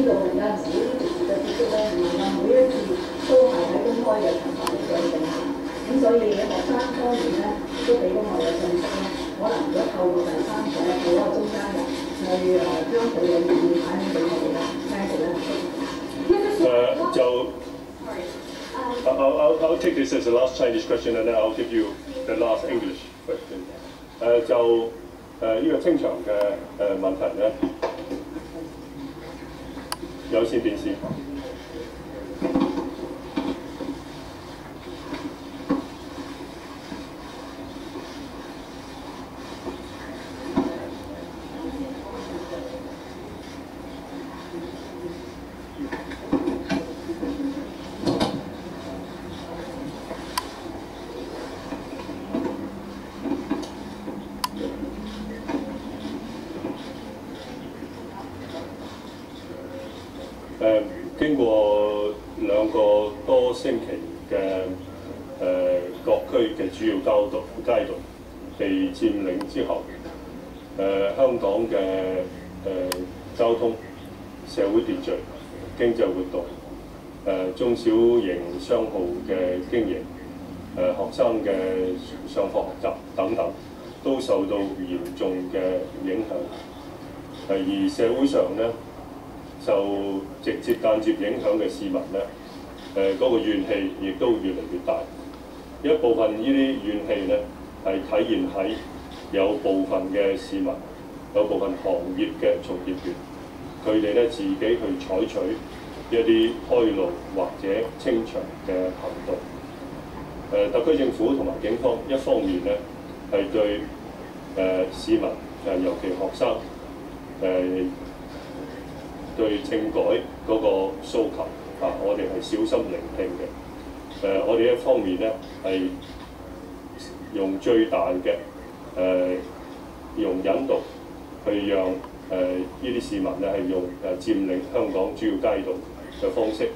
知道有陣時呢啲直接嘅接觸咧，唔係每一次都係喺公開嘅場合度進行。咁所以學生方面咧都俾到我嘅信息咧，可能如果透過第三者做一個中間人，去誒將佢嘅意見反映俾我哋咧，聽到咧。誒就 I'll, I'll, I'll take this as the last Chinese question and then I'll give you the last English question. 誒、就誒呢、個清場嘅誒問題咧， 有線電視。 誒、經過兩個多星期嘅誒、各區嘅主要交道街道被佔領之後，誒、香港嘅誒、交通、社會秩序、經濟活動、誒、中小型商號嘅經營、誒、學生嘅上課學習等等，都受到嚴重嘅影響。誒而社會上咧， 受直接間接影響嘅市民咧，誒、嗰、個怨氣亦都越嚟越大。一部分呢啲怨氣咧係體現喺有部分嘅市民，有部分行業嘅從業員，佢哋咧自己去採取一啲開路或者清場嘅行動。誒、特區政府同埋警方一方面咧係對誒、市民誒尤其學生誒、 對政改嗰個訴求啊，我哋係小心聆聽嘅。誒、我哋一方面咧係用最大嘅誒、容忍度去讓誒呢啲市民咧係用誒佔領香港主要街道嘅方式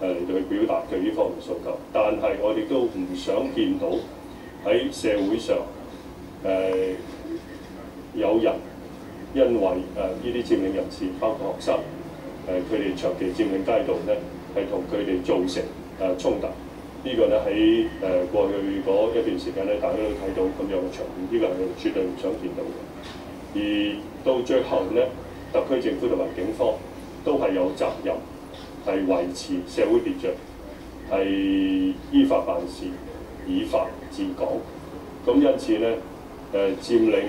誒嚟到去表達佢呢方面訴求，但係我哋都唔想見到喺社會上誒、有人因為誒呢啲佔領人士，包括學生。 誒佢哋長期佔領街道咧，係同佢哋造成誒、呃、衝突。呢個咧喺誒過去嗰一段時間咧，大家都睇到咁樣嘅場面，呢、個係絕對唔想見到嘅。而到最後咧，特區政府同埋警方都係有責任係維持社會秩序，係依法辦事，以法治港。咁因此咧，誒、呃、佔領誒、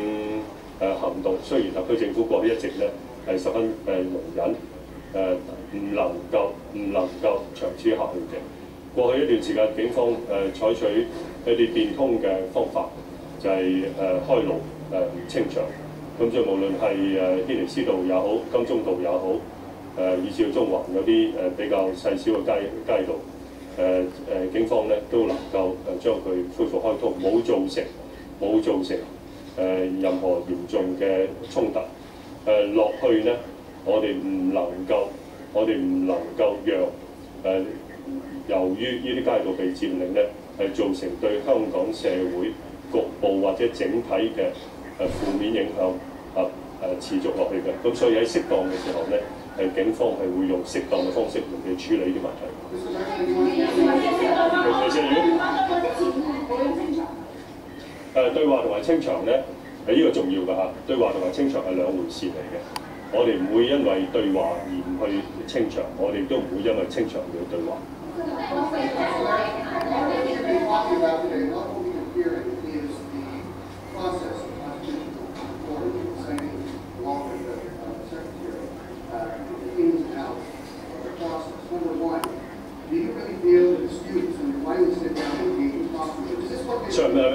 呃、行動，雖然特區政府過去一直咧係十分誒、呃、容忍。 誒唔、能夠唔能夠長此下去嘅。過去一段時間，警方誒、呃、採取一啲變通嘅方法，就係、是、誒、呃、開路誒、呃、清場。咁即係無論係誒軒尼詩道也好，金鐘道也好，誒、呃、以至到中環有啲誒、呃、比較細小嘅街街道，誒、呃、誒、呃、警方咧都能夠誒將佢恢復開通，冇造成冇造成誒、呃、任何嚴重嘅衝突。誒、呃、落去咧。 我哋唔能夠，我哋唔能夠讓誒、呃，由於呢啲街道被佔領咧，係造成對香港社會局部或者整體嘅誒、呃、負面影響啊誒、呃、持續落去嘅。咁所以喺適當嘅時候咧，係警方係會用適當嘅方式嚟去處理呢啲問題。其實如果誒對話同埋清場咧，係呢個重要㗎嚇。對話同埋清場係兩回事嚟嘅。 我哋唔會因為對話而唔去清場，我哋都唔會因為清場而去對話。上咩？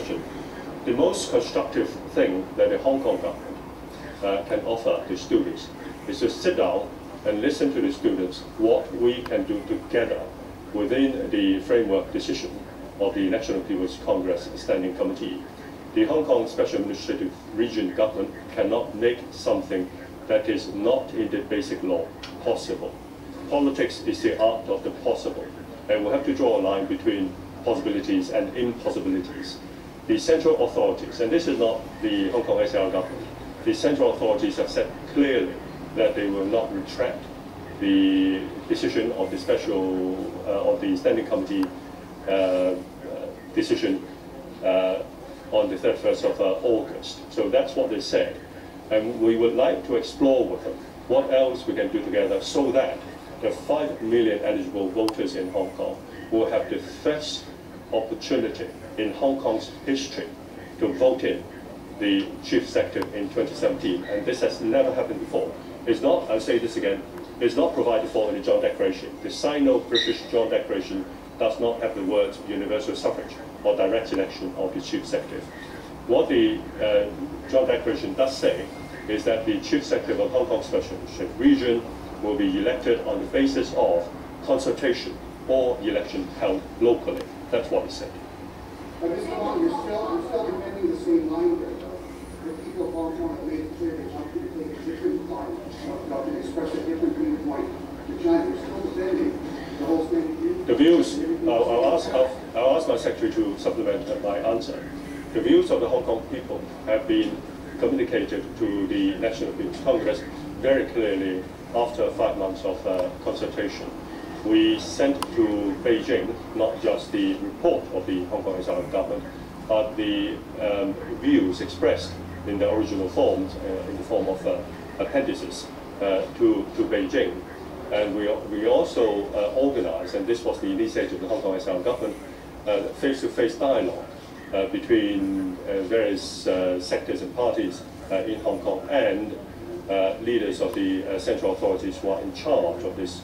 question. the most constructive thing that the Hong Kong government uh, can offer the students is to sit down and listen to the students what we can do together within the framework decision of the National People's Congress Standing Committee. The Hong Kong Special Administrative Region government cannot make something that is not in the basic law possible. Politics is the art of the possible, and we have to draw a line between possibilities and impossibilities. The central authorities, and this is not the Hong Kong SAR government, the central authorities have said clearly that they will not retract the decision of the special, uh, of the standing committee uh, uh, decision uh, on the 31st of uh, August. So that's what they said. And we would like to explore with them what else we can do together so that the 5 million eligible voters in Hong Kong will have the first opportunity in Hong Kong's history to vote in the chief secretary in 2017. And this has never happened before. It's not, I'll say this again, it's not provided for in the Joint Declaration. The Sino-British Joint Declaration does not have the words universal suffrage or direct election of the chief executive. What the uh, Joint Declaration does say is that the chief executive of Hong Kong Special Region will be elected on the basis of consultation or election held locally. That's what it said. But Mr. Wong, you're still, you're still defending the same line though. The people of Kong have made it clear they want to take a different line, uh, to express a different viewpoint to China. You're still defending the whole thing. The views, I'll, I'll ask, I'll, I'll ask my secretary to supplement my answer. The views of the Hong Kong people have been communicated to the National People's Congress very clearly after five months of uh, consultation. We sent to Beijing not just the report of the Hong Kong SAR government, but the um, views expressed in the original forms, uh, in the form of uh, appendices, uh, to, to Beijing. And we, we also uh, organized, and this was the initiative of the Hong Kong SAR government, uh, face-to-face dialogue uh, between various sectors and parties in Hong Kong and leaders of the central authorities who are in charge of this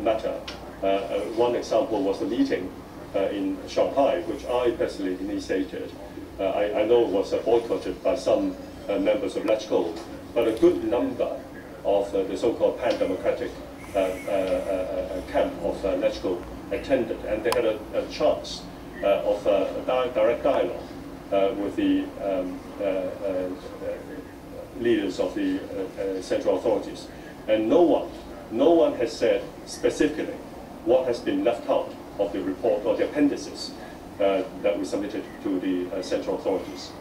matter. Uh, uh, one example was the meeting uh, in Shanghai, which I personally initiated. Uh, I, I know it was uh, boycotted by some uh, members of Let's LegCo, but a good number of uh, the so-called pan-democratic uh, uh, uh, uh, camp of uh, LegCo attended, and they had a, a chance uh, of uh, a di- direct dialogue uh, with the um, uh, uh, uh, leaders of the uh, uh, central authorities. And no one, no one has said specifically what has been left out of the report or the appendices uh, that we submitted to the uh, central authorities.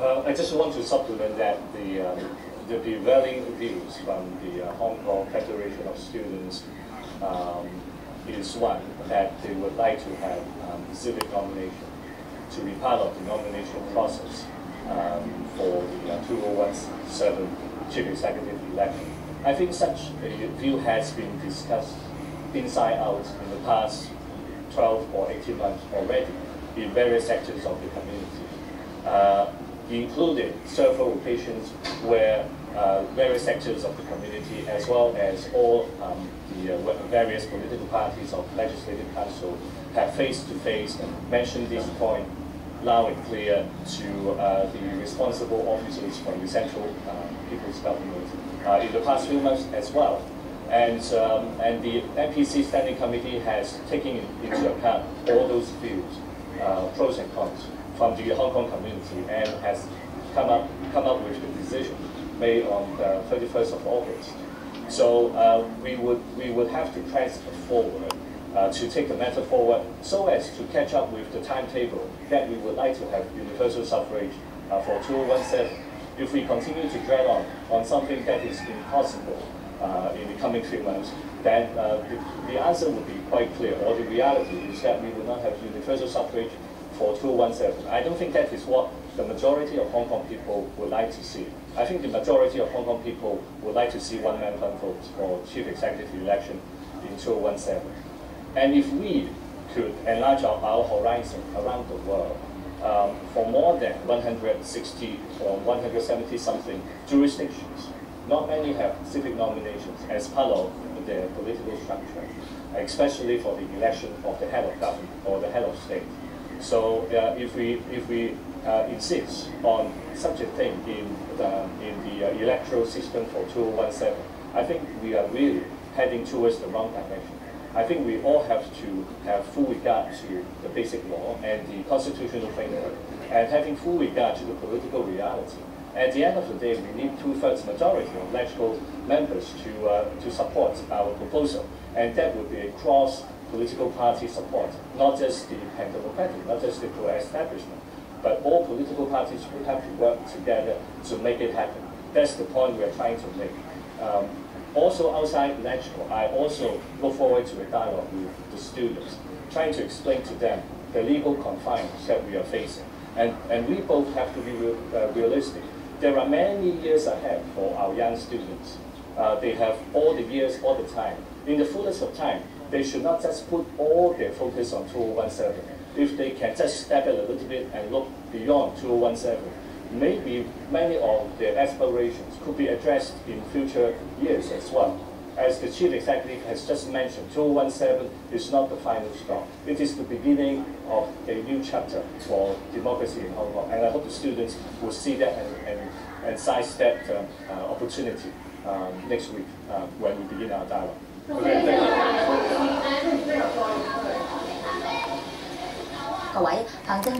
Uh, I just want to supplement that the, um, the prevailing views from the uh, Hong Kong Federation of Students um, is one that they would like to have um, civic nomination to be part of the nomination process um, for the uh, 2017 chief executive election. I think such a view has been discussed inside out in the past 12 or 18 months already in various sectors of the community, uh, including several occasions where uh, various sectors of the community, as well as all um, the uh, various political parties of legislative council, have face-to-face mentioned this point loud and clear to uh, the responsible officers from the central uh, people's government in the past few months as well. And, um, and the NPC Standing Committee has taken into account all those views, uh, pros and cons, from the Hong Kong community and has come up, come up with the decision made on the 31st of August. So uh, we, would, we would have to press forward uh, to take the matter forward so as to catch up with the timetable that we would like to have universal suffrage uh, for 2017. If we continue to drag on on something that is impossible uh, in the coming three months, then uh, the, the answer would be quite clear, or the reality is that we will not have universal suffrage for 2017. I don't think that is what the majority of Hong Kong people would like to see. I think the majority of Hong Kong people would like to see one-man one vote for chief executive election in 2017. And if we could enlarge our, our horizon around the world um, for more than 160 or 170 something jurisdictions, not many have civic nominations as part of their political structure, especially for the election of the head of government or the head of state. So uh, if we if we uh, insists on such a thing in the, in the uh, electoral system for 2017, I think we are really heading towards the wrong direction. I think we all have to have full regard to the basic law and the constitutional framework, and having full regard to the political reality. At the end of the day, we need two-thirds majority of electoral members to, uh, to support our proposal, and that would be a cross political party support, not just the pan-democratic, not just the pro-establishment, but all political parties will have to work together to make it happen. That's the point we're trying to make. Um, also outside electoral, I also look forward to a dialogue with the students, trying to explain to them the legal confines that we are facing. And, and we both have to be uh, realistic. There are many years ahead for our young students. Uh, they have all the years, all the time. In the fullness of time, they should not just put all their focus on 2017. If they can just step it a little bit and look beyond 2017, maybe many of their aspirations could be addressed in future years as well. As the chief executive has just mentioned, 2017 is not the final stop. It is the beginning of a new chapter for democracy in Hong Kong. And I hope the students will see that and, and, and seize that um, uh, opportunity um, next week uh, when we begin our dialogue. Okay, thank you. 各位行政